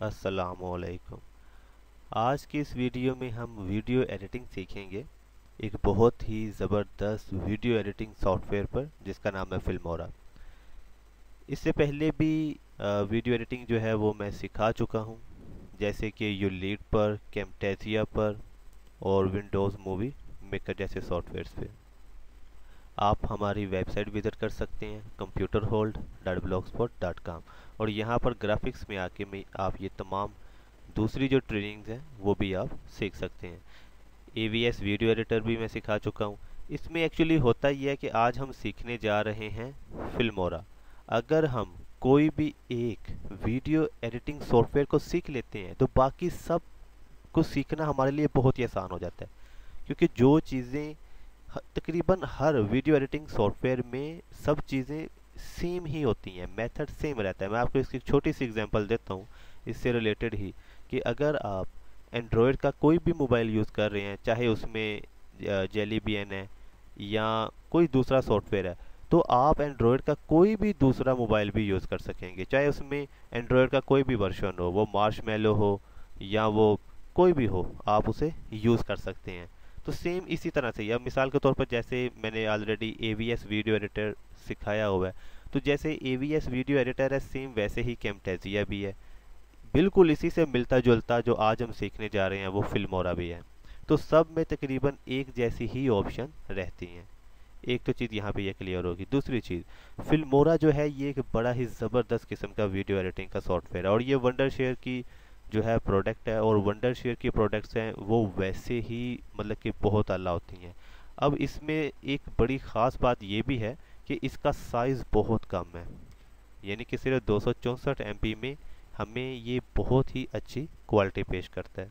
असलकुम आज की इस वीडियो में हम वीडियो एडिटिंग सीखेंगे। एक बहुत ही ज़बरदस्त वीडियो एडिटिंग सॉफ्टवेयर पर, जिसका नाम है फिल्मोरा। इससे पहले भी वीडियो एडिटिंग जो है वो मैं सिखा चुका हूँ। जैसे कि यू लीड पर कैमटेजिया पर और विंडोज़ मूवी मेकर जैसे सॉफ्टवेयर्स पे। आप हमारी वेबसाइट विज़िट कर सकते हैं, computer hold dot blog spot dot com. और यहाँ पर ग्राफिक्स में आके में, आप ये तमाम दूसरी जो ट्रेनिंग्स हैं, वो भी आप सीख सकते हैं। ए वीडियो एडिटर भी मैं सिखा चुका हूँ। इसमें एक्चुअली होता ही है कि आज हम सीखने जा रहे हैं फिल्मोरा अगर हम कोई भी एक वीडियो एडिटिंग सॉफ्टवेयर को सीख लेते हैं तो बाकी सबको सीखना हमारे लिए बहुत ही आसान हो जाता है। क्योंकि जो चीज़ें तकरीबन हर वीडियो एडिटिंग सॉफ्टवेयर में सब चीज़ें सेम ही होती हैं मेथड सेम रहता है। मैं आपको इसकी छोटी सी एग्जांपल देता हूँ, इससे रिलेटेड ही, कि अगर आप एंड्रॉयड का कोई भी मोबाइल यूज़ कर रहे हैं, चाहे उसमें जेली बी है या कोई दूसरा सॉफ्टवेयर है तो आप एंड्रॉयड का कोई भी दूसरा मोबाइल भी यूज़ कर सकेंगे। चाहे उसमें एंड्रॉयड का कोई भी वर्जन हो, वो मार्श हो या वो कोई भी हो, आप उसे यूज़ कर सकते हैं। तो सेम इसी तरह से या मिसाल के तौर पर जैसे मैंने ऑलरेडी ए वीडियो एडिटर सिखाया हुआ है तो जैसे ए वीडियो एडिटर है सेम वैसे ही कैमटेजिया भी है। बिल्कुल इसी से मिलता जुलता जो आज हम सीखने जा रहे हैं, वो फिल्मोरा भी है। तो सब में तकरीबन एक जैसी ही ऑप्शन रहती हैं। एक तो चीज़ यहाँ पे ये क्लियर होगी। दूसरी चीज़ फिल्मोरा जो है, ये एक बड़ा ही ज़बरदस्त किस्म का वीडियो एडिटिंग का सॉफ्टवेयर है और ये वंडर शेयर की जो है प्रोडक्ट है और वंडर शेयर की प्रोडक्ट्स हैं, वो वैसे ही मतलब कि बहुत अला होती हैं। अब इसमें एक बड़ी ख़ास बात ये भी है कि इसका साइज़ बहुत कम है। यानी कि सिर्फ़ दो सौ में हमें ये बहुत ही अच्छी क्वालिटी पेश करता है।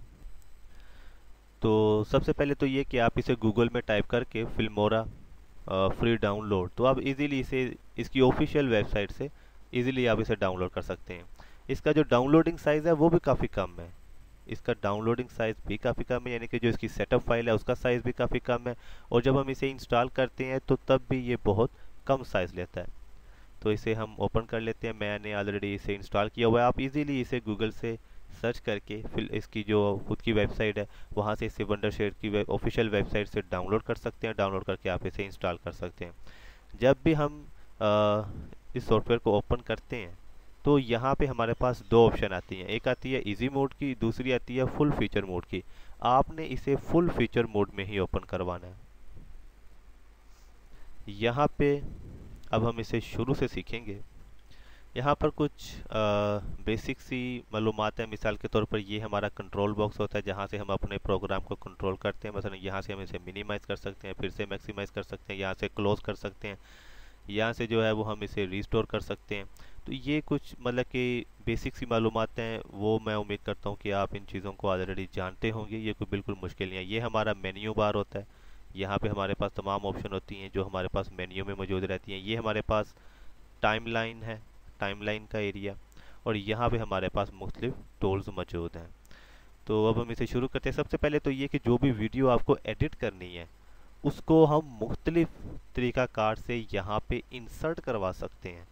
तो सबसे पहले तो ये कि आप इसे गूगल में टाइप करके फिल्मोरा फ्री डाउनलोड तो आप इजीली इसे, इसकी ऑफिशियल वेबसाइट से इजीली आप इसे डाउनलोड कर सकते हैं। इसका जो डाउनलोडिंग साइज़ है वो भी काफ़ी कम है। इसका डाउनलोडिंग साइज़ भी काफ़ी कम है यानी कि जो इसकी सेटअप फ़ाइल है उसका साइज़ भी काफ़ी कम है। और जब हम इसे इंस्टॉल करते हैं तो तब भी ये बहुत कम साइज़ लेता है। तो इसे हम ओपन कर लेते हैं। मैंने ऑलरेडी इसे इंस्टॉल किया हुआ है। आप इजीली इसे गूगल से सर्च करके फिर इसकी जो खुद की वेबसाइट है वहाँ से इसे वंडर शेयर की ऑफिशियल वेबसाइट से डाउनलोड कर सकते हैं। डाउनलोड करके आप इसे इंस्टॉल कर सकते हैं। जब भी हम आ, इस सॉफ्टवेयर को ओपन करते हैं तो यहाँ पे हमारे पास दो ऑप्शन आती हैं। एक आती है इजी मोड की दूसरी आती है फुल फीचर मोड की। आपने इसे फुल फीचर मोड में ही ओपन करवाना है। यहाँ पे अब हम इसे शुरू से सीखेंगे। यहाँ पर कुछ आ, बेसिक सी मालूम है। मिसाल के तौर पर ये हमारा कंट्रोल बॉक्स होता है जहाँ से हम अपने प्रोग्राम को कंट्रोल करते हैं। मसलन यहाँ से हम इसे मिनिमाइज़ कर सकते हैं फिर से मैक्सिमाइज़ कर सकते हैं यहाँ से क्लोज़ कर सकते हैं। यहाँ से जो है वो हम इसे रिस्टोर कर सकते हैं। तो ये कुछ मतलब कि बेसिक सी मालूम हैं, वो मैं उम्मीद करता हूँ कि आप इन चीज़ों को ऑलरेडी जानते होंगे। ये कोई बिल्कुल मुश्किल नहीं है। ये हमारा मेन्यू बार होता है। यहाँ पे हमारे पास तमाम ऑप्शन होती हैं जो हमारे पास मेन्यू में मौजूद रहती हैं। ये हमारे पास टाइम लाइन है टाइम लाइन का एरिया और यहाँ पे हमारे पास मुख्तलिफ़ टूल्स मौजूद हैं। तो अब हम इसे शुरू करते हैं। सबसे पहले तो ये कि जो भी वीडियो आपको एडिट करनी है, उसको हम मुख्तलिफ़ तरीक़ाकार से यहाँ पर इंसर्ट करवा सकते हैं।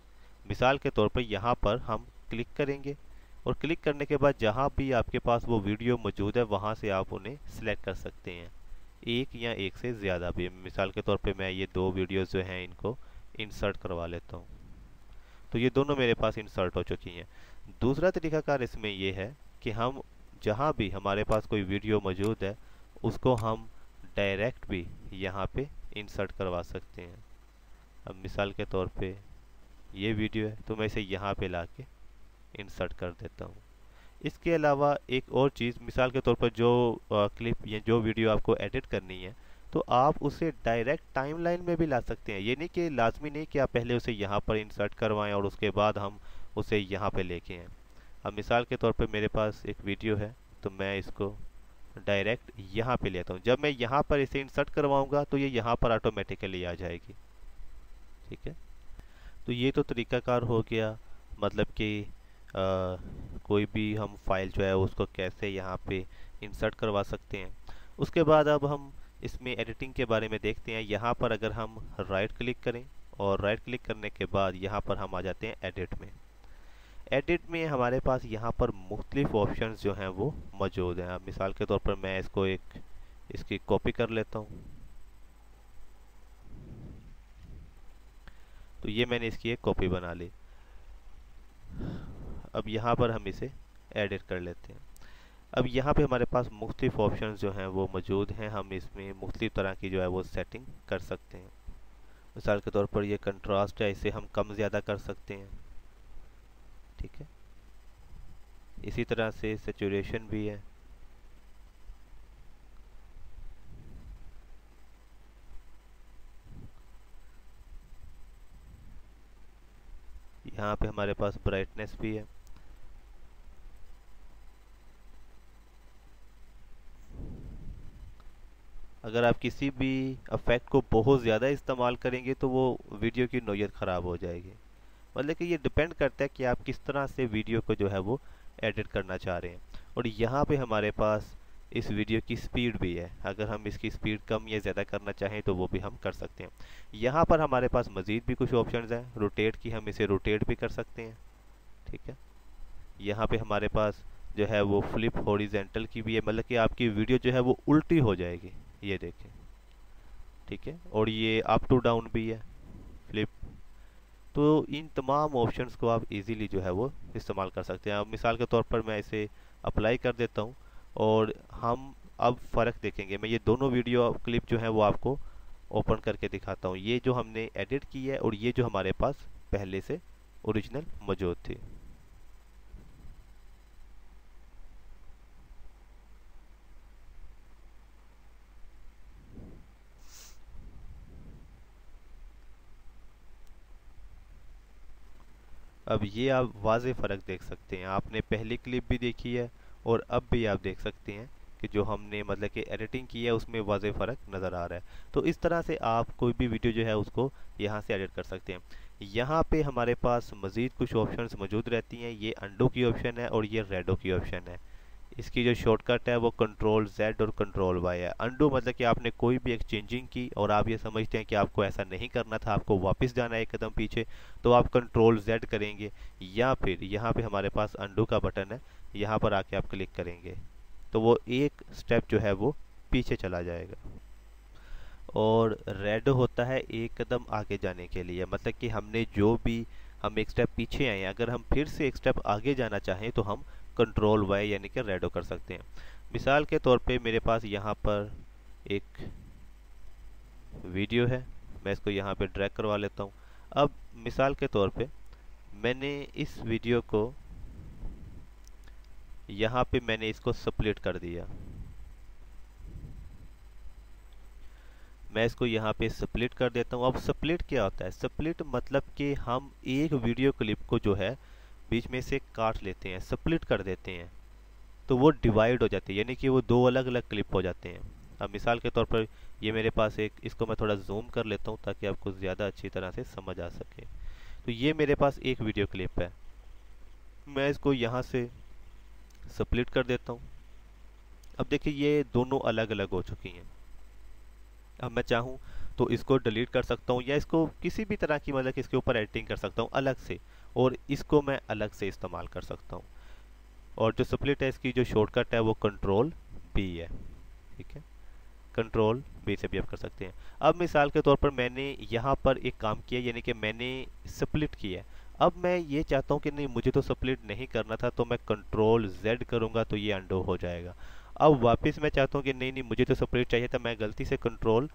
मिसाल के तौर पर यहाँ पर हम क्लिक करेंगे और क्लिक करने के बाद जहाँ भी आपके पास वो वीडियो मौजूद है, वहाँ से आप उन्हें सिलेक्ट कर सकते हैं। एक या एक से ज़्यादा भी। मिसाल के तौर पे मैं ये दो वीडियोस जो हैं इनको इंसर्ट करवा लेता हूँ। तो ये दोनों मेरे पास इंसर्ट हो चुकी हैं। दूसरा तरीकाकार इसमें ये है कि हम जहाँ भी हमारे पास कोई वीडियो मौजूद है, उसको हम डायरेक्ट भी यहाँ पे इंसर्ट करवा सकते हैं। अब मिसाल के तौर पे ये वीडियो है तो मैं इसे यहाँ पे ला के इंसर्ट कर देता हूँ। इसके अलावा एक और चीज़ मिसाल के तौर पर जो आ, क्लिप या जो वीडियो आपको एडिट करनी है तो आप उसे डायरेक्ट टाइमलाइन में भी ला सकते हैं। ये नहीं कि लाजमी नहीं कि आप पहले उसे यहाँ पर इंसर्ट करवाएँ और उसके बाद हम उसे यहाँ पे लेके आएँ। अब मिसाल के तौर पर मेरे पास एक वीडियो है तो मैं इसको डायरेक्ट यहाँ पे लेता हूँ। जब मैं यहाँ पर इसे इंसर्ट करवाऊँगा तो ये यहाँ पर ऑटोमेटिकली आ जाएगी। ठीक है? तो ये तो तरीक़ाकार हो गया। मतलब कि कोई भी हम फ़ाइल जो है उसको कैसे यहाँ पे इंसर्ट करवा सकते हैं। उसके बाद अब हम इसमें एडिटिंग के बारे में देखते हैं। यहाँ पर अगर हम राइट क्लिक करें और राइट क्लिक करने के बाद यहाँ पर हम आ जाते हैं एडिट में। एडिट में हमारे पास यहाँ पर मुख्तलिफ़ ऑप्शंस जो हैं वो मौजूद हैं। मिसाल के तौर पर मैं इसको एक, इसकी कॉपी कर लेता हूँ। तो ये मैंने इसकी एक कॉपी बना ली। अब यहाँ पर हम इसे एडिट कर लेते हैं। अब यहाँ पे हमारे पास मुख्तलिफ़ ऑप्शन जो हैं वो मौजूद हैं। हम इसमें मुख्तलिफ़ तरह की जो है वो सेटिंग कर सकते हैं। मिसाल के तौर पर ये कंट्रास्ट है, इसे हम कम ज़्यादा कर सकते हैं। ठीक है? इसी तरह से सेचुरेशन भी है। यहाँ पे हमारे पास ब्राइटनेस भी है। अगर आप किसी भी अफेक्ट को बहुत ज़्यादा इस्तेमाल करेंगे तो वो वीडियो की नोयत ख़राब हो जाएगी। मतलब कि ये डिपेंड करता है कि आप किस तरह से वीडियो को जो है वो एडिट करना चाह रहे हैं। और यहाँ पे हमारे पास इस वीडियो की स्पीड भी है। अगर हम इसकी स्पीड कम या ज़्यादा करना चाहें तो वो भी हम कर सकते हैं। यहाँ पर हमारे पास मज़ीद भी कुछ ऑप्शन हैं। रोटेट की हम इसे रोटेट भी कर सकते हैं। ठीक है? यहाँ पे हमारे पास जो है वो फ्लिप हॉरिजेंटल की भी है। मतलब कि आपकी वीडियो जो है वो उल्टी हो जाएगी। ये देखें। ठीक है? और ये अप टू डाउन भी है। फ्लिप तो इन तमाम ऑप्शंस को आप इजीली जो है वो इस्तेमाल कर सकते हैं। अब मिसाल के तौर पर मैं इसे अप्लाई कर देता हूँ। और हम अब फ़र्क देखेंगे। मैं ये दोनों वीडियो क्लिप जो है वो आपको ओपन करके दिखाता हूँ। ये जो हमने एडिट की है और ये जो हमारे पास पहले से ओरिजिनल मौजूद थी। अब ये आप वाज फ़र्क देख सकते हैं। आपने पहली क्लिप भी देखी है और अब भी आप देख सकते हैं कि जो हमने मतलब कि एडिटिंग की है, उसमें वाज फ़र्क नज़र आ रहा है। तो इस तरह से आप कोई भी वीडियो जो है, उसको यहाँ से एडिट कर सकते हैं। यहाँ पे हमारे पास मज़ीद कुछ ऑप्शंस मौजूद रहती हैं। ये अंडो की ऑप्शन है और ये रेडो की ऑप्शन है। इसकी जो शॉर्टकट है, वो कंट्रोल जेड और कंट्रोल वाई है। अंडो मतलब कि आपने कोई भी एक्सचेंजिंग की और आप ये समझते हैं कि आपको ऐसा नहीं करना था, आपको वापस जाना है एक कदम पीछे तो आप कंट्रोल जेड करेंगे या फिर यहाँ पे हमारे पास अंडो का बटन है। यहाँ पर आके आप क्लिक करेंगे तो वो एक स्टेप जो है वो पीछे चला जाएगा। और रेड होता है एक कदम आगे जाने के लिए मतलब कि हमने जो भी, हम एक स्टेप पीछे आए हैं, अगर हम फिर से एक स्टेप आगे जाना चाहें तो हम कंट्रोल वाई यानी कि रेडो कर सकते हैं। मिसाल के तौर पे मेरे पास यहाँ पर एक वीडियो है, मैं इसको यहाँ पे ड्रैग करवा लेता हूँ। अब मिसाल के तौर पे मैंने इस वीडियो को यहाँ पे मैंने इसको स्प्लिट कर दिया। मैं इसको यहाँ पे स्प्लिट कर देता हूँ। अब स्प्लिट क्या होता है? स्प्लिट मतलब कि हम एक वीडियो क्लिप को जो है, बीच में से काट लेते हैं स्प्लिट कर देते हैं। तो वो डिवाइड हो जाती है, यानी कि वो दो अलग अलग क्लिप हो जाते हैं। अब मिसाल के तौर पर ये मेरे पास एक, इसको मैं थोड़ा जूम कर लेता हूँ ताकि आपको ज़्यादा अच्छी तरह से समझ आ सके। तो ये मेरे पास एक वीडियो क्लिप है। मैं इसको यहाँ से स्प्लिट कर देता हूँ। अब देखिए, ये दोनों अलग अलग हो चुकी हैं। अब मैं चाहूँ तो इसको डिलीट कर सकता हूँ या इसको किसी भी तरह की मतलब कि इसके ऊपर एडिटिंग कर सकता हूँ अलग से और इसको मैं अलग से इस्तेमाल कर सकता हूँ। और जो स्प्लिट है, इसकी जो शॉर्टकट है, वो कंट्रोल बी है। ठीक है? कंट्रोल बी से भी आप कर सकते हैं। अब मिसाल के तौर पर मैंने यहाँ पर एक काम किया, यानी कि मैंने स्प्लिट किया अब मैं ये चाहता हूँ कि नहीं, मुझे तो स्प्लिट नहीं करना था तो मैं कंट्रोल जेड करूँगा तो ये अंडो हो जाएगा। अब वापस मैं चाहता हूँ कि नहीं नहीं, मुझे तो स्प्लिट चाहिए था, मैं गलती से कंट्रोल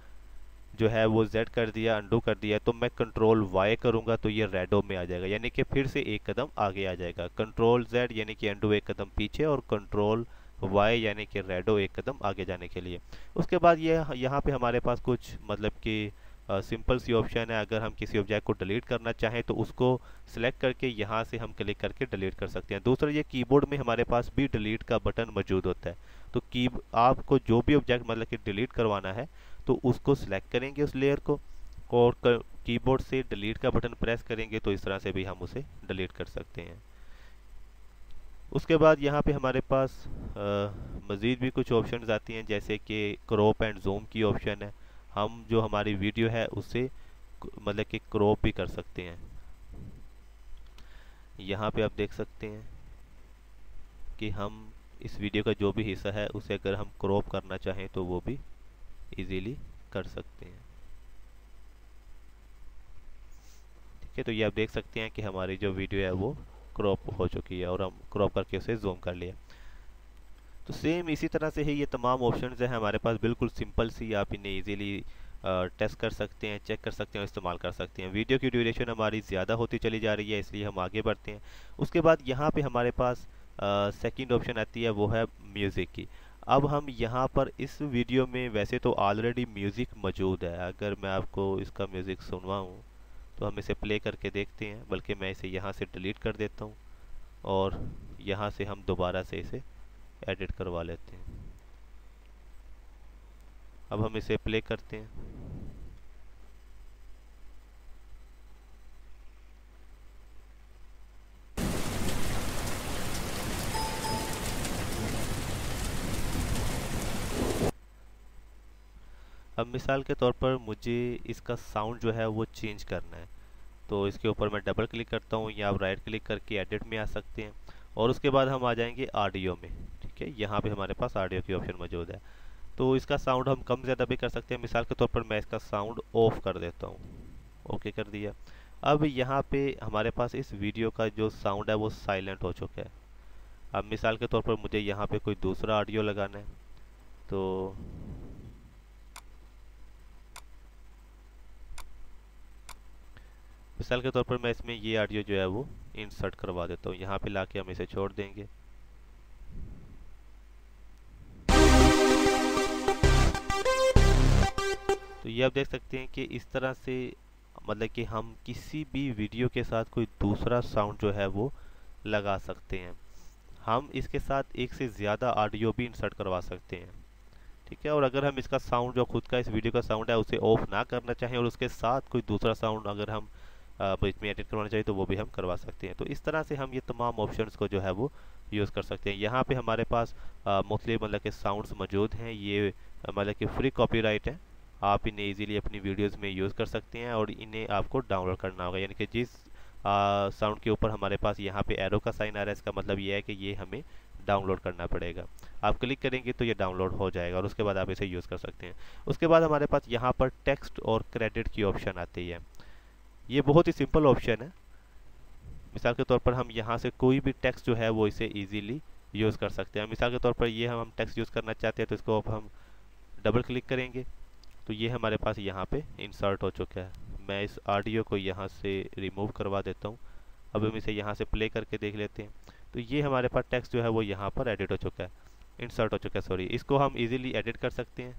जो है वो जेड कर दिया अंडू कर दिया तो मैं कंट्रोल वाई करूँगा तो ये रेडो में आ जाएगा। यानी कि फिर से एक कदम आगे आ जाएगा। कंट्रोल जेड यानी कि अंडू एक कदम पीछे और कंट्रोल वाई यानी कि रेडो एक कदम आगे जाने के लिए। उसके बाद ये यहाँ पे हमारे पास कुछ मतलब कि सिंपल सी ऑप्शन है, अगर हम किसी ऑब्जेक्ट को डिलीट करना चाहें तो उसको सिलेक्ट करके यहाँ से हम क्लिक करके डिलीट कर सकते हैं। दूसरा, ये कीबोर्ड में हमारे पास भी डिलीट का बटन मौजूद होता है। तो की आपको जो भी ऑब्जेक्ट मतलब कि डिलीट करवाना है तो उसको सिलेक्ट करेंगे उस लेयर को और कीबोर्ड से डिलीट का बटन प्रेस करेंगे तो इस तरह से भी हम उसे डिलीट कर सकते हैं। उसके बाद यहाँ पे हमारे पास मज़ीद भी कुछ ऑप्शंस आती हैं, जैसे कि क्रॉप एंड जूम की ऑप्शन है। हम जो हमारी वीडियो है उसे मतलब कि क्रॉप भी कर सकते हैं। यहाँ पे आप देख सकते हैं कि हम इस वीडियो का जो भी हिस्सा है, उसे अगर हम क्रॉप करना चाहें तो वो भी इजीली कर सकते हैं। ठीक है तो ये आप देख सकते हैं कि हमारी जो वीडियो है वो क्रॉप हो चुकी है और हम क्रॉप करके उसे जूम कर लिया। तो सेम इसी तरह से ही ये तमाम ऑप्शन है हमारे पास। बिल्कुल सिंपल सी आप इन्हें इजीली टेस्ट कर सकते हैं चेक कर सकते हैं इस्तेमाल कर सकते हैं। वीडियो की ड्यूरेशन हमारी ज़्यादा होती चली जा रही है, इसलिए हम आगे बढ़ते हैं। उसके बाद यहाँ पे हमारे पास सेकंड ऑप्शन आती है, वो है म्यूज़िक की। अब हम यहाँ पर इस वीडियो में वैसे तो ऑलरेडी म्यूज़िक मौजूद है। अगर मैं आपको इसका म्यूज़िक सुनवाऊँ तो हम इसे प्ले करके देखते हैं, बल्कि मैं इसे यहाँ से डिलीट कर देता हूँ और यहाँ से हम दोबारा से इसे एडिट करवा लेते हैं। अब हम इसे प्ले करते हैं। अब मिसाल के तौर पर मुझे इसका साउंड जो है वो चेंज करना है। तो इसके ऊपर मैं डबल क्लिक करता हूँ या आप राइट क्लिक करके एडिट में आ सकते हैं। और उसके बाद हम आ जाएँगे ऑडियो में। है यहाँ पे हमारे पास ऑडियो की ऑप्शन मौजूद है। तो इसका साउंड हम कम ज़्यादा भी कर सकते हैं। मिसाल के तौर पर मैं इसका साउंड ऑफ़ कर देता हूँ। ओके, कर दिया। अब यहाँ पे हमारे पास इस वीडियो का जो साउंड है वो साइलेंट हो चुका है। अब मिसाल के तौर पर मुझे यहाँ पे कोई दूसरा ऑडियो लगाना है। तो मिसाल के तौर पर मैं इसमें ये ऑडियो जो है वो इंसर्ट करवा देता हूँ। यहाँ पे लाके हम इसे छोड़ देंगे। तो ये आप देख सकते हैं कि इस तरह से मतलब कि हम किसी भी वीडियो के साथ कोई दूसरा साउंड जो है वो लगा सकते हैं। हम इसके साथ एक से ज़्यादा ऑडियो भी इंसर्ट करवा सकते हैं। ठीक है? और अगर हम इसका साउंड जो खुद का इस वीडियो का साउंड है उसे ऑफ़ ना करना चाहें और उसके साथ कोई दूसरा साउंड अगर हम इसमें एडिट करवाना चाहिए तो वो भी हम करवा सकते हैं। तो इस तरह से हम ये तमाम ऑप्शंस को जो है वो यूज़ कर सकते हैं। यहाँ पे हमारे पास मुख्तलिफ़ मतलब के साउंड्स मौजूद हैं। ये मतलब कि फ्री कॉपीराइट है। आप इन्हें इजीली अपनी वीडियोस में यूज़ कर सकते हैं और इन्हें आपको डाउनलोड करना होगा। यानी कि जिस साउंड के ऊपर हमारे पास यहाँ पे एरो का साइन आ रहा है, इसका मतलब ये है कि ये हमें डाउनलोड करना पड़ेगा। आप क्लिक करेंगे तो ये डाउनलोड हो जाएगा और उसके बाद आप इसे यूज़ कर सकते हैं। उसके बाद हमारे पास यहाँ पर टेक्स्ट और क्रेडिट की ऑप्शन आती है। ये बहुत ही सिंपल ऑप्शन है। मिसाल के तौर पर हम यहाँ से कोई भी टेक्स्ट जो है वो इसे ईजीली यूज़ कर सकते हैं। मिसाल के तौर पर ये हम टेक्स्ट यूज़ करना चाहते हैं तो इसको अब हम डबल क्लिक करेंगे। तो ये हमारे पास यहाँ पे इंसर्ट हो चुका है। मैं इस ऑडियो को यहाँ से रिमूव करवा देता हूँ। अब हम इसे यहाँ से प्ले करके देख लेते हैं। तो ये हमारे पास टेक्स्ट जो है वो यहाँ पर एडिट हो चुका है। इंसर्ट हो चुका है सॉरी इसको हम इजीली एडिट कर सकते हैं।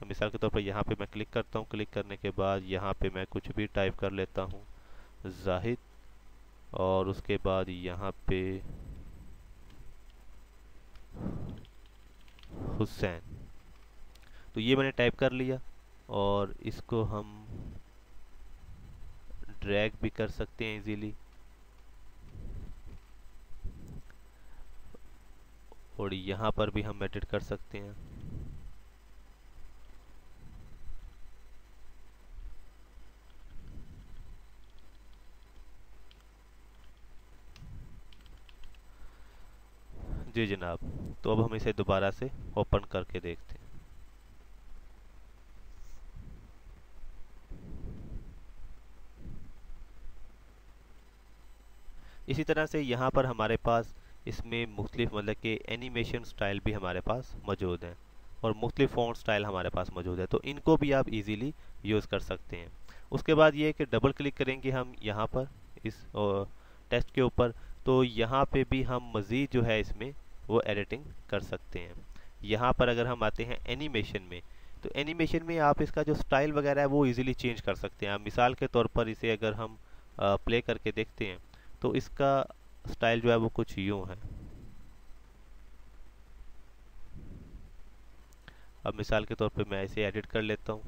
तो मिसाल के तौर पर यहाँ पे मैं क्लिक करता हूँ। क्लिक करने के बाद यहाँ पे मैं कुछ भी टाइप कर लेता हूँ। जाहिद और उसके बाद यहाँ पे हुसैन तो ये मैंने टाइप कर लिया। और इसको हम ड्रैग भी कर सकते हैं इजीली और यहाँ पर भी हम एडिट कर सकते हैं। जी जनाब तो अब हम इसे दोबारा से ओपन करके देखते हैं। इसी तरह से यहाँ पर हमारे पास इसमें मुख्तलिफ़ मतलब के एनिमेशन स्टाइल भी हमारे पास मौजूद हैं और मुख्तलिफ़ फ़ॉन्ट स्टाइल हमारे पास मौजूद है। तो इनको भी आप इजीली यूज़ कर सकते हैं। उसके बाद ये कि डबल क्लिक करेंगे हम यहाँ पर इस टेस्ट के ऊपर तो यहाँ पे भी हम मज़ीद जो है इसमें वो एडिटिंग कर सकते हैं। यहाँ पर अगर हम आते हैं एनिमेशन में तो एनिमेशन में आप इसका जो स्टाइल वगैरह है वो इजीली चेंज कर सकते हैं। मिसाल के तौर पर इसे अगर हम प्ले करके देखते हैं तो इसका स्टाइल जो है वो कुछ यूँ है। अब मिसाल के तौर पे मैं इसे एडिट कर लेता हूँ।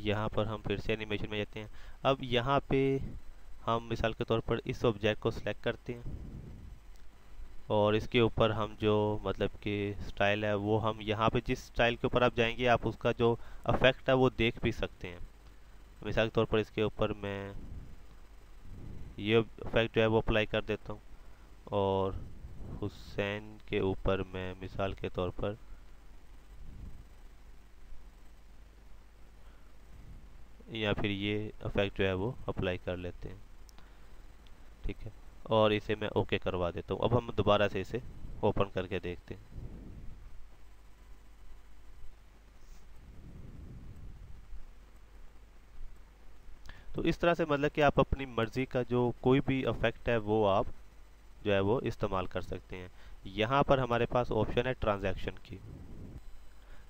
यहाँ पर हम फिर से एनिमेशन में जाते हैं। अब यहाँ पे हम मिसाल के तौर पर इस ऑब्जेक्ट को सिलेक्ट करते हैं। और इसके ऊपर हम जो मतलब कि स्टाइल है वो हम यहाँ पे जिस स्टाइल के ऊपर आप जाएँगे आप उसका जो अफेक्ट है वो देख भी सकते हैं। मिसाल के तौर पर इसके ऊपर मैं ये इफ़ेक्ट जो है वो अप्लाई कर देता हूँ। और हुसैन के ऊपर मैं मिसाल के तौर पर या फिर ये इफ़ेक्ट जो है वो अप्लाई कर लेते हैं। ठीक है? और इसे मैं ओके करवा देता हूँ। अब हम दोबारा से इसे ओपन करके देखते हैं। तो इस तरह से मतलब कि आप अपनी मर्ज़ी का जो कोई भी इफ़ेक्ट है वो आप जो है वो इस्तेमाल कर सकते हैं। यहाँ पर हमारे पास ऑप्शन है ट्रांजैक्शन की।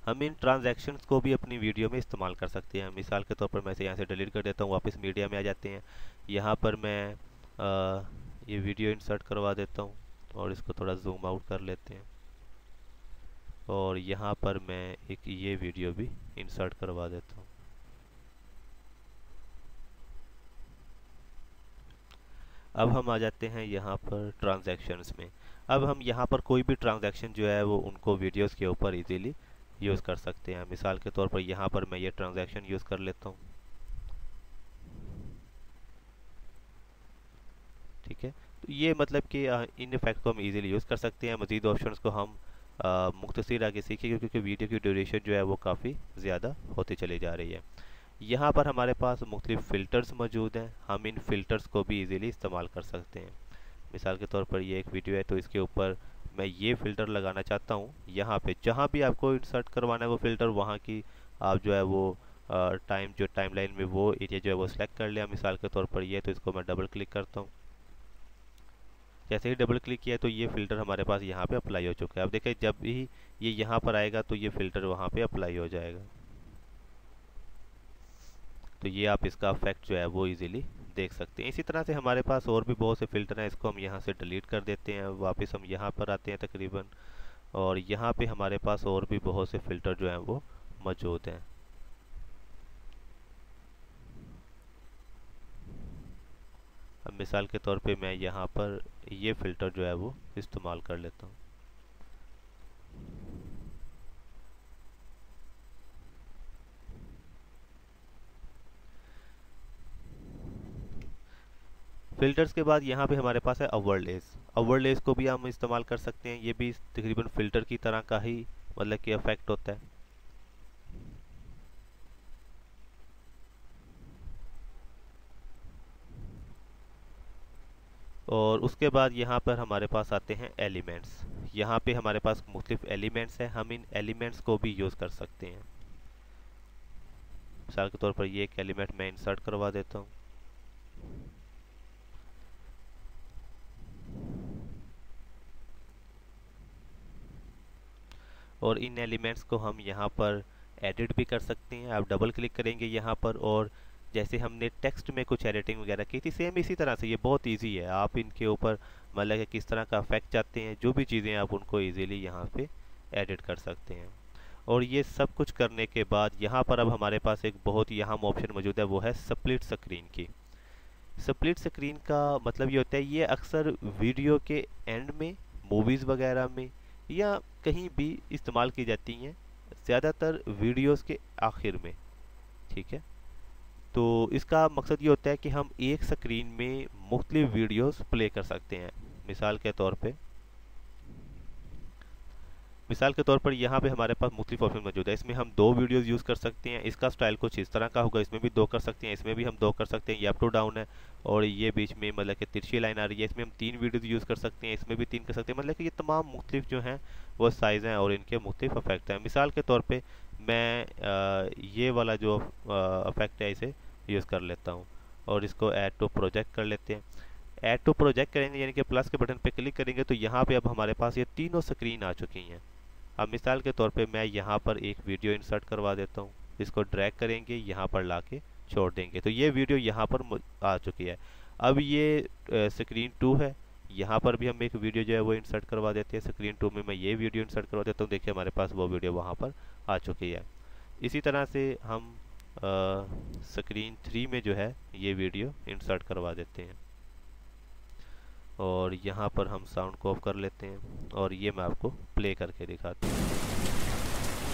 हम इन ट्रांजैक्शंस को भी अपनी वीडियो में इस्तेमाल कर सकते हैं। मिसाल के तौर पर मैं इसे यहाँ से डिलीट कर देता हूँ वापस मीडिया में आ जाते हैं। यहाँ पर मैं आ, ये वीडियो इंसर्ट करवा देता हूँ और इसको थोड़ा जूम आउट कर लेते हैं। और यहाँ पर मैं एक ये वीडियो भी इंसर्ट करवा देता हूँ। अब हम आ जाते हैं यहाँ पर ट्रांजैक्शंस में। अब हम यहाँ पर कोई भी ट्रांजैक्शन जो है वो उनको वीडियोस के ऊपर इजीली यूज़ कर सकते हैं। मिसाल के तौर पर यहाँ पर मैं ये ट्रांजैक्शन यूज़ कर लेता हूँ। ठीक है? तो ये मतलब कि इन इफ़ेक्ट को हम इजीली यूज़ कर सकते हैं। मज़ीद ऑप्शन को हम मुख्तर आगे सीखेंगे क्योंकि वीडियो की ड्यूरेशन जो है वो काफ़ी ज़्यादा होती चली जा रही है। यहाँ पर हमारे पास मुख्तलिफ़ फ़िल्टर्स मौजूद हैं। हम इन फ़िल्टर्स को भी इजीली इस्तेमाल कर सकते हैं। मिसाल के तौर पर ये एक वीडियो है तो इसके ऊपर मैं ये फ़िल्टर लगाना चाहता हूँ। यहाँ पे जहाँ भी आपको इंसर्ट करवाना है वो फ़िल्टर वहाँ की आप जो है वो टाइम जो टाइम लाइन में वो एरिया जो है वो सिलेक्ट कर लिया। मिसाल के तौर पर ये तो इसको मैं डबल क्लिक करता हूँ। जैसे ही डबल क्लिक किया तो ये फ़िल्टर हमारे पास यहाँ पे अप्लाई हो चुका है। अब देखिए जब भी ये यहाँ पर आएगा तो ये फ़िल्टर वहाँ पे अप्लाई हो जाएगा। तो ये आप इसका इफ़ेक्ट जो है वो इजीली देख सकते हैं। इसी तरह से हमारे पास और भी बहुत से फ़िल्टर हैं, इसको हम यहाँ से डिलीट कर देते हैं। वापस हम यहाँ पर आते हैं तकरीबन और यहाँ पे हमारे पास और भी बहुत से फ़िल्टर जो हैं वो मौजूद हैं। अब मिसाल के तौर पे मैं यहाँ पर ये फ़िल्टर जो है वो इस्तेमाल कर लेता हूँ। फिल्टर्स के बाद यहाँ पे हमारे पास है ओवरलेस ओवरलेस को भी हम इस्तेमाल कर सकते हैं। ये भी तकरीबन फ़िल्टर की तरह का ही मतलब कि इफ़ेक्ट होता है। और उसके बाद यहाँ पर हमारे पास आते हैं एलिमेंट्स। यहाँ पे हमारे पास मुख्तफ एलिमेंट्स हैं। हम इन एलिमेंट्स को भी यूज़ कर सकते हैं। मिसाल के तौर पर ये एक एलिमेंट मैं इंसर्ट करवा देता हूँ। और इन एलिमेंट्स को हम यहाँ पर एडिट भी कर सकते हैं। आप डबल क्लिक करेंगे यहाँ पर और जैसे हमने टेक्स्ट में कुछ एडिटिंग वगैरह की थी, सेम इसी तरह से ये बहुत इजी है। आप इनके ऊपर मतलब किस तरह का इफ़ेक्ट चाहते हैं, जो भी चीज़ें आप उनको इजीली यहाँ पे एडिट कर सकते हैं। और ये सब कुछ करने के बाद यहाँ पर अब हमारे पास एक बहुत ही अहम ऑप्शन मौजूद है, वो है स्प्लिट स्क्रीन की। स्प्लिट स्क्रीन का मतलब ये होता है, ये अक्सर वीडियो के एंड में मूवीज़ वगैरह में या कहीं भी इस्तेमाल की जाती हैं, ज़्यादातर वीडियोस के आखिर में, ठीक है? तो इसका मकसद ये होता है कि हम एक स्क्रीन में मुख्तलिफ़ वीडियोस प्ले कर सकते हैं। मिसाल के तौर पे, मिसाल के तौर पर यहाँ पे हमारे पास मुख्तलिफ़ ऑप्शन मौजूद है। इसमें हम दो वीडियोस यूज़ कर सकते हैं, इसका स्टाइल कुछ इस तरह का होगा, इसमें भी दो कर सकते हैं, इसमें भी हम दो कर सकते हैं, ये अप टू डाउन है। और ये बीच में मतलब कि तिरछी लाइन आ रही है इसमें हम तीन वीडियोज़ यूज़ कर सकते हैं इसमें भी तीन कर सकते हैं। मतलब कि ये तमाम मुख्तलिफ़ जो हैं वो साइज़ हैं और इनके मुख्तलिफ़ अफेक्ट हैं। मिसाल के तौर पर मैं आ, ये वाला जो अफेक्ट है इसे यूज़ कर लेता हूँ और इसको ऐड टू प्रोजेक्ट कर लेते हैं। ऐड टू प्रोजेक्ट करेंगे यानी कि प्लस के बटन पे क्लिक करेंगे तो यहाँ पे अब हमारे पास ये तीनों स्क्रीन आ चुकी हैं। अब मिसाल के तौर पे मैं यहाँ पर एक वीडियो इंसर्ट करवा देता हूँ इसको ड्रैग करेंगे यहाँ पर ला के छोड़ देंगे। तो ये वीडियो यहाँ पर आ चुकी है। अब ये स्क्रीन टू है। यहाँ पर भी हम एक वीडियो जो है वो इंसर्ट करवा देते हैं। स्क्रीन टू में मैं ये वीडियो इंसर्ट करवा देता हूँ। देखिए हमारे पास वो वीडियो वहाँ पर आ चुकी है। इसी तरह से हम स्क्रीन थ्री में जो है ये वीडियो इंसर्ट करवा देते हैं। और यहाँ पर हम साउंड को ऑफ़ कर लेते हैं। और ये मैं आपको प्ले करके दिखाता हूँ।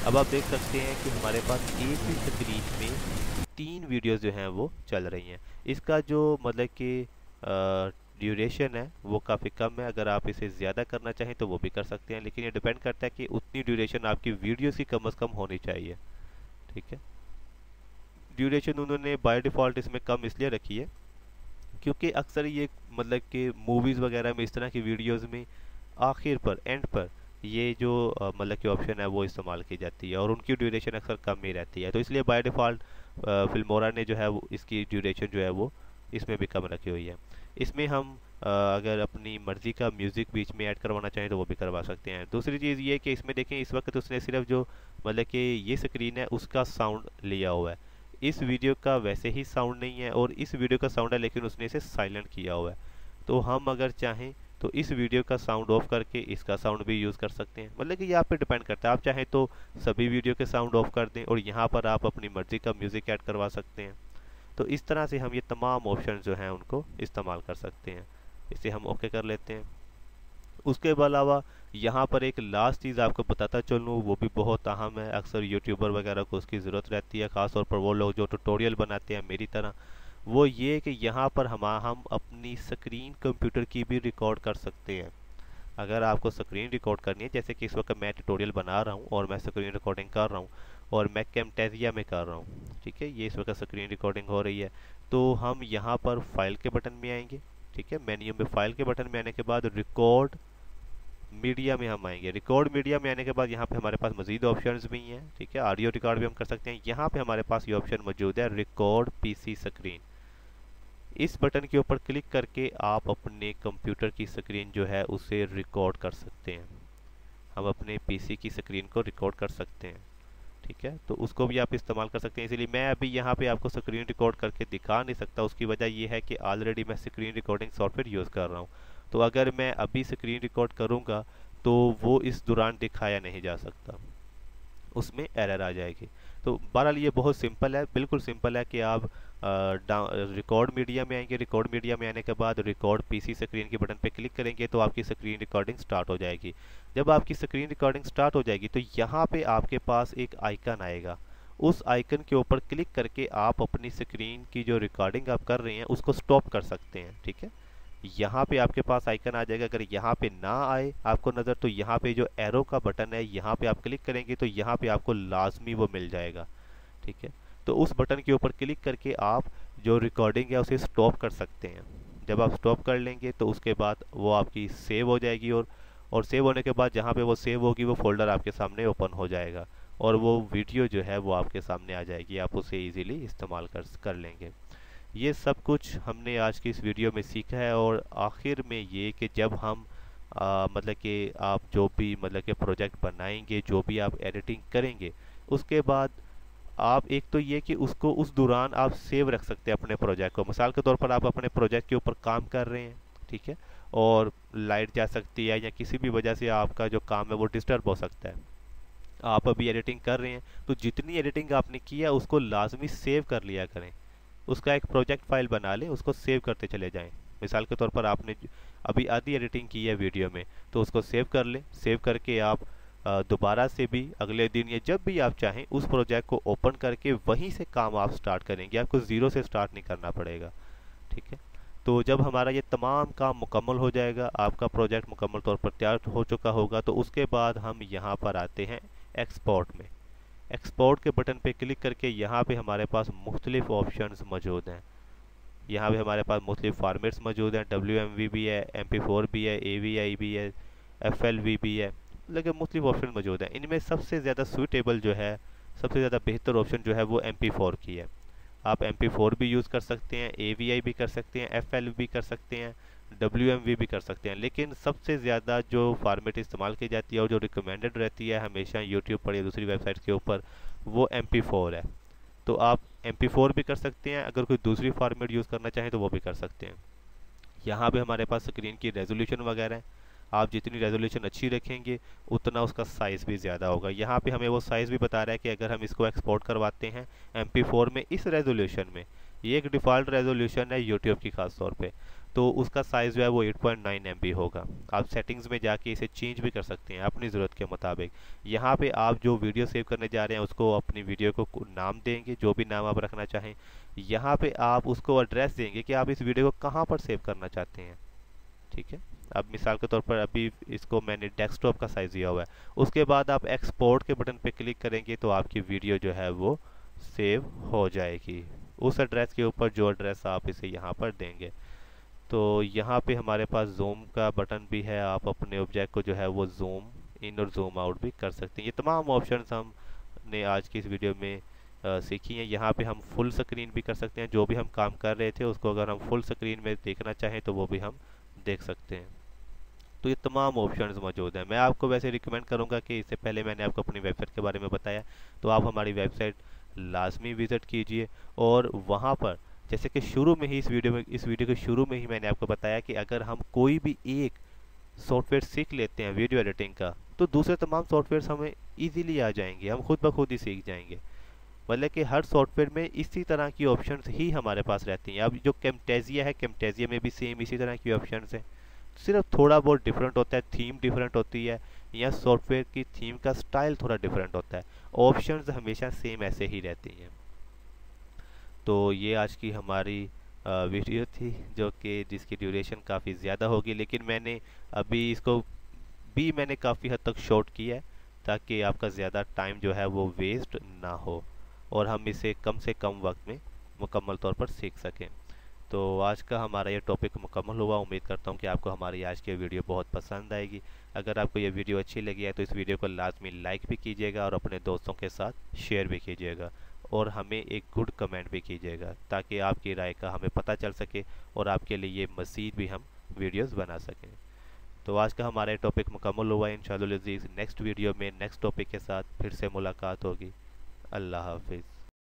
अब आप देख सकते हैं कि हमारे पास एक ही स्क्रीन में तीन वीडियोस जो हैं वो चल रही हैं। इसका जो मतलब कि ड्यूरेशन है, वो काफ़ी कम है। अगर आप इसे ज़्यादा करना चाहें तो वो भी कर सकते हैं, लेकिन ये डिपेंड करता है कि उतनी ड्यूरेशन आपकी वीडियोस की कम अज़ कम होनी चाहिए। ठीक है? ड्यूरेशन उन्होंने बाय डिफ़ॉल्ट इसमें कम इसलिए रखी है क्योंकि अक्सर ये मतलब कि मूवीज़ वगैरह में इस तरह की वीडियोज़ में आखिर पर एंड पर ये जो मतलब की ऑप्शन है वो इस्तेमाल की जाती है और उनकी ड्यूरेशन अक्सर कम ही रहती है। तो इसलिए बाय डिफ़ॉल्ट फिल्मोरा ने जो है वो, इसकी ड्यूरेशन जो है वो इसमें भी कम रखी हुई है। इसमें हम अगर अपनी मर्ज़ी का म्यूज़िक बीच में ऐड करवाना चाहें तो वो भी करवा सकते हैं। दूसरी चीज़ ये कि इसमें देखें, इस वक्त उसने सिर्फ़ जो मतलब कि ये स्क्रीन है, उसका साउंड लिया हुआ है। इस वीडियो का वैसे ही साउंड नहीं है और इस वीडियो का साउंड है, लेकिन उसने इसे साइलेंट किया हुआ है। तो हम अगर चाहें तो इस वीडियो का साउंड ऑफ़ करके इसका साउंड भी यूज़ कर सकते हैं। मतलब कि ये आप पे डिपेंड करता है। आप चाहें तो सभी वीडियो के साउंड ऑफ़ कर दें और यहाँ पर आप अपनी मर्ज़ी का म्यूज़िक ऐड करवा सकते हैं। तो इस तरह से हम ये तमाम ऑप्शन जो हैं उनको इस्तेमाल कर सकते हैं। इसे हम ओके कर लेते हैं। उसके अलावा यहाँ पर एक लास्ट चीज़ आपको बताता चलूँ, वो भी बहुत अहम है। अक्सर यूट्यूबर वगैरह को उसकी ज़रूरत रहती है, ख़ासतौर पर वो लोग जो ट्यूटोरियल बनाते हैं मेरी तरह। वो ये कि यहाँ पर हम हम अपनी स्क्रीन कंप्यूटर की भी रिकॉर्ड कर सकते हैं। अगर आपको स्क्रीन रिकॉर्ड करनी है, जैसे कि इस वक्त मैं ट्यूटोरियल बना रहा हूँ और मैं स्क्रीन रिकॉर्डिंग कर रहा हूँ और मैं कैमटेजिया में कर रहा हूँ, ठीक है? ये इस वक्त स्क्रीन रिकॉर्डिंग हो रही है। तो हम यहाँ पर फ़ाइल के बटन में आएँगे, ठीक है? मेन्यू में फ़ाइल के बटन में आने के बाद रिकॉर्ड मीडिया में हम आएँगे। रिकॉर्ड मीडिया में आने के बाद यहाँ पे हमारे पास मजीद ऑप्शन भी हैं, ठीक है? ऑडियो रिकॉर्ड भी हम कर सकते हैं। यहाँ पे हमारे पास ये ऑप्शन मौजूद है रिकॉर्ड पीसी स्क्रीन इस बटन के ऊपर क्लिक करके आप अपने कंप्यूटर की स्क्रीन जो है उसे रिकॉर्ड कर सकते हैं। हम अपने पीसी की स्क्रीन को रिकॉर्ड कर सकते हैं, ठीक है? तो उसको भी आप इस्तेमाल कर सकते हैं। इसीलिए मैं अभी यहाँ पे आपको स्क्रीन रिकॉर्ड करके दिखा नहीं सकता। उसकी वजह यह है कि ऑलरेडी मैं स्क्रीन रिकॉर्डिंग सॉफ्टवेयर यूज़ कर रहा हूँ। तो अगर मैं अभी स्क्रीन रिकॉर्ड करूँगा तो वो इस दौरान दिखाया नहीं जा सकता। उसमें एरर आ जाएगी। तो बहरहाल ये बहुत सिंपल है। बिल्कुल सिंपल है कि आप रिकॉर्ड मीडिया में आएँगे रिकॉर्ड मीडिया में आने के बाद रिकॉर्ड पीसी स्क्रीन के बटन पे क्लिक करेंगे तो आपकी स्क्रीन रिकॉर्डिंग स्टार्ट हो जाएगी। जब आपकी स्क्रीन रिकॉर्डिंग स्टार्ट हो जाएगी तो यहाँ पे आपके पास एक आइकन आएगा। उस आइकन के ऊपर क्लिक करके आप अपनी स्क्रीन की जो रिकॉर्डिंग आप कर रहे हैं उसको स्टॉप कर सकते हैं, ठीक है? यहाँ पे आपके पास आइकन आ जाएगा। अगर यहाँ पे ना आए आपको नज़र तो यहाँ पे जो एरो का बटन है, यहाँ पे आप क्लिक करेंगे तो यहाँ पे आपको लाजमी वो मिल जाएगा, ठीक है? तो उस बटन के ऊपर क्लिक करके आप जो रिकॉर्डिंग है उसे स्टॉप कर सकते हैं। जब आप स्टॉप कर लेंगे तो उसके बाद वो आपकी सेव हो जाएगी और और सेव होने के बाद जहाँ पे वो सेव होगी वो फोल्डर आपके सामने ओपन हो जाएगा। और वो वीडियो जो है वो आपके सामने आ जाएगी। आप उसे इजीली इस्तेमाल कर कर लेंगे। ये सब कुछ हमने आज की इस वीडियो में सीखा है और आखिर में ये कि जब हम आ, मतलब कि आप जो भी मतलब कि प्रोजेक्ट बनाएँगे जो भी आप एडिटिंग करेंगे उसके बाद आप एक तो ये कि उसको उस दौरान आप सेव रख सकते हैं अपने प्रोजेक्ट को। मिसाल के तौर पर आप अपने प्रोजेक्ट के ऊपर काम कर रहे हैं, ठीक है? और लाइट जा सकती है या किसी भी वजह से आपका जो काम है वो डिस्टर्ब हो सकता है। आप अभी एडिटिंग कर रहे हैं तो जितनी एडिटिंग आपने किया उसको लाजमी सेव कर लिया करें। उसका एक प्रोजेक्ट फ़ाइल बना लें, उसको सेव करते चले जाएँ। मिसाल के तौर पर आपने अभी आधी एडिटिंग की है वीडियो में तो उसको सेव कर लें। सेव करके आप दोबारा से भी अगले दिन या जब भी आप चाहें, उस प्रोजेक्ट को ओपन करके वहीं से काम आप स्टार्ट करेंगे। आपको ज़ीरो से स्टार्ट नहीं करना पड़ेगा। ठीक है? तो जब हमारा ये तमाम काम मुकम्मल हो जाएगा, आपका प्रोजेक्ट मुकम्मल तौर पर तैयार हो चुका होगा तो उसके बाद हम यहाँ पर आते हैं एक्सपोर्ट में। एक्सपोर्ट के बटन पे क्लिक करके यहाँ पे हमारे पास मुख्तलिफ़ ऑप्शन मौजूद हैं। यहाँ पे हमारे पास मुख्तलिफ़ फार्मेट्स मौजूद हैं। डब्ल्यू एम वी भी है एम पी फोर भी है ए वी आई भी है एफ़ एल वी भी है। लेकिन मुख्तलिफ़ ऑप्शन मौजूद हैं। इनमें सबसे ज़्यादा सूटेबल जो है, सबसे ज़्यादा बेहतर ऑप्शन जो है वो एम पी फोर की है। आप एम पी फोर भी यूज़ कर सकते हैं ए वी आई भी कर सकते हैं एफ़ एल भी कर सकते हैं डब्ल्यू एम वी भी कर सकते हैं। लेकिन सबसे ज़्यादा जो फार्मेट इस्तेमाल की जाती है और जो रिकमेंडेड रहती है हमेशा यूट्यूब पर या दूसरी वेबसाइट के ऊपर, वो एम पी फोर है। तो आप एम पी फोर भी कर सकते हैं, अगर कोई दूसरी फार्मेट यूज़ करना चाहें तो वो भी कर सकते हैं। यहाँ पे हमारे पास स्क्रीन की रेजोल्यूशन वगैरह आप जितनी रेजोल्यूशन अच्छी रखेंगे, उतना उसका साइज़ भी ज़्यादा होगा। यहाँ पे हमें वो साइज़ भी बता रहा है कि अगर हम इसको एक्सपोर्ट करवाते हैं एम में, इस रेजोल्यूशन में, ये एक डिफ़ॉल्ट रेजोल्यूशन है यूट्यूब की खास तौर पे तो उसका साइज़ जो है वो 8.9 पॉइंट होगा। आप सेटिंग्स में जाके इसे चेंज भी कर सकते हैं अपनी ज़रूरत के मुताबिक। यहाँ पे आप जो वीडियो सेव करने जा रहे हैं, उसको अपनी वीडियो को नाम देंगे, जो भी नाम आप रखना चाहें। यहाँ पे आप उसको एड्रेस देंगे कि आप इस वीडियो को कहाँ पर सेव करना चाहते हैं। ठीक है? अब मिसाल के तौर पर अभी इसको मैंने डेस्कटॉप का साइज़ दिया हुआ है। उसके बाद आप एक्सपोर्ट के बटन पे क्लिक करेंगे तो आपकी वीडियो जो है वो सेव हो जाएगी। उस एड्रेस के ऊपर जो एड्रेस आप इसे यहाँ पर देंगे। तो यहाँ पे हमारे पास जूम का बटन भी है। आप अपने ऑब्जेक्ट को जो है वो जूम इन और जूम आउट भी कर सकते हैं। ये तमाम ऑप्शन हमने आज की इस वीडियो में सीखी हैं। यहाँ पे हम फुल स्क्रीन भी कर सकते हैं। जो भी हम काम कर रहे थे उसको अगर हम फुल स्क्रीन में देखना चाहें तो वो भी हम देख सकते हैं। तो ये तमाम ऑप्शन मौजूद हैं। मैं आपको वैसे रिकमेंड करूँगा कि इससे पहले मैंने आपको अपनी वेबसाइट के बारे में बताया। तो आप हमारी वेबसाइट लाजमी विज़िट कीजिए और वहाँ पर जैसे कि शुरू में ही इस वीडियो में, इस वीडियो के शुरू में ही मैंने आपको बताया कि अगर हम कोई भी एक सॉफ्टवेयर सीख लेते हैं वीडियो एडिटिंग का तो दूसरे तमाम सॉफ्टवेयर हमें इजीली आ जाएँगे। हम खुद ब खुद ही सीख जाएँगे। मतलब कि हर सॉफ्टवेयर में इसी तरह की ऑप्शन ही हमारे पास रहती हैं। अब जो कैमटेजिया है कैमटेजिया में भी सेम इसी तरह की ऑप्शन हैं। सिर्फ़ थोड़ा बहुत डिफरेंट होता है थीम डिफरेंट होती है, या सॉफ्टवेयर की थीम का स्टाइल थोड़ा डिफरेंट होता है। ऑप्शन हमेशा सेम ऐसे ही रहती हैं। तो ये आज की हमारी वीडियो थी, जो कि जिसकी ड्यूरेशन काफ़ी ज़्यादा होगी, लेकिन मैंने अभी इसको भी मैंने काफ़ी हद तक शॉर्ट किया है, ताकि आपका ज़्यादा टाइम जो है वो वेस्ट ना हो। और हम इसे कम से कम वक्त में मुकम्मल तौर पर सीख सकें। तो आज का हमारा ये टॉपिक मुकम्मल हुआ। उम्मीद करता हूँ कि आपको हमारी आज की वीडियो बहुत पसंद आएगी। अगर आपको ये वीडियो अच्छी लगी है तो इस वीडियो को लाजमी लाइक भी कीजिएगा और अपने दोस्तों के साथ शेयर भी कीजिएगा। और हमें एक गुड कमेंट भी कीजिएगा ताकि आपकी राय का हमें पता चल सके और आपके लिए मज़ीद भी हम वीडियोस बना सकें। तो आज का हमारा टॉपिक मुकम्मल हुआ। इन शाजीज़ नेक्स्ट वीडियो में नेक्स्ट टॉपिक के साथ फिर से मुलाकात होगी। अल्लाह हाफिज़